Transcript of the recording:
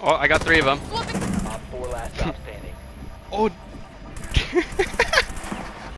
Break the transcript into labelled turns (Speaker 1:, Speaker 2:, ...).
Speaker 1: Oh, I got three of them. oh.